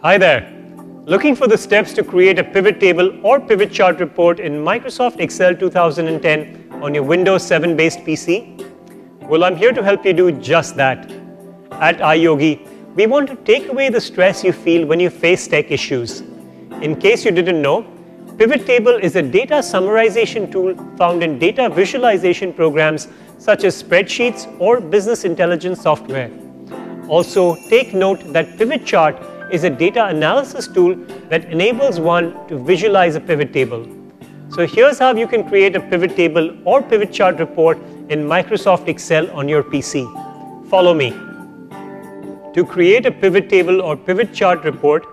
Hi there. Looking for the steps to create a pivot table or pivot chart report in Microsoft Excel 2010 on your Windows 7 based PC? Well, I'm here to help you do just that. At iYogi, we want to take away the stress you feel when you face tech issues. In case you didn't know, Pivot Table is a data summarization tool found in data visualization programs such as spreadsheets or business intelligence software. Also, take note that Pivot Chart is a data analysis tool that enables one to visualize a pivot table. So here's how you can create a pivot table or pivot chart report in Microsoft Excel on your PC. Follow me. To create a pivot table or pivot chart report,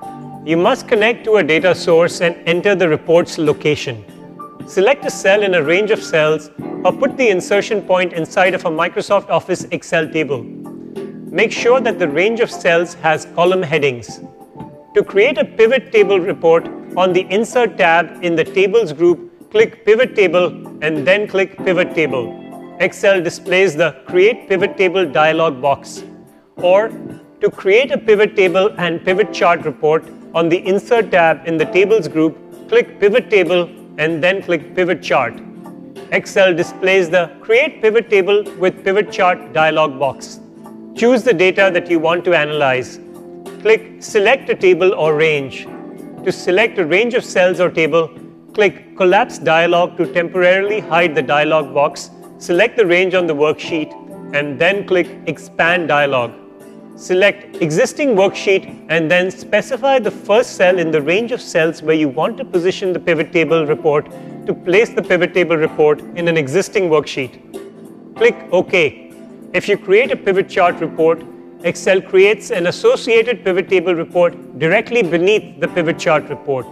you must connect to a data source and enter the report's location. Select a cell in a range of cells or put the insertion point inside of a Microsoft Office Excel table. Make sure that the range of cells has column headings. To create a pivot table report, on the Insert tab in the Tables group, click Pivot Table and then click Pivot Table. Excel displays the Create Pivot Table dialog box. Or, to create a pivot table and pivot chart report, on the Insert tab in the Tables group, click Pivot Table and then click Pivot Chart. Excel displays the Create Pivot Table with Pivot Chart dialog box. Choose the data that you want to analyze. Click Select a table or range. To select a range of cells or table, click Collapse dialog to temporarily hide the dialog box. Select the range on the worksheet and then click Expand dialog. Select Existing worksheet and then specify the first cell in the range of cells where you want to position the pivot table report to place the pivot table report in an existing worksheet. Click OK if you create a pivot chart report, Excel creates an associated pivot table report directly beneath the pivot chart report.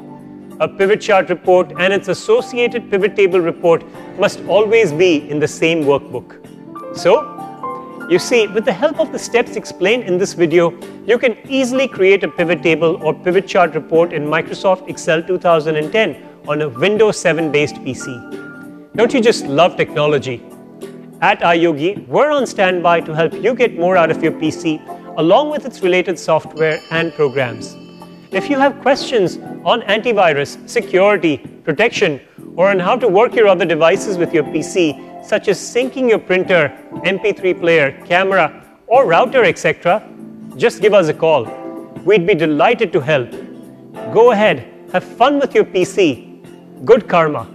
A pivot chart report and its associated pivot table report must always be in the same workbook. So, you see, with the help of the steps explained in this video, you can easily create a pivot table or pivot chart report in Microsoft Excel 2010 on a Windows 7 based PC. Don't you just love technology? At iYogi, we're on standby to help you get more out of your PC along with its related software and programs. If you have questions on antivirus, security, protection, or on how to work your other devices with your PC, such as syncing your printer, MP3 player, camera, or router, etc., just give us a call. We'd be delighted to help. Go ahead, have fun with your PC. Good karma.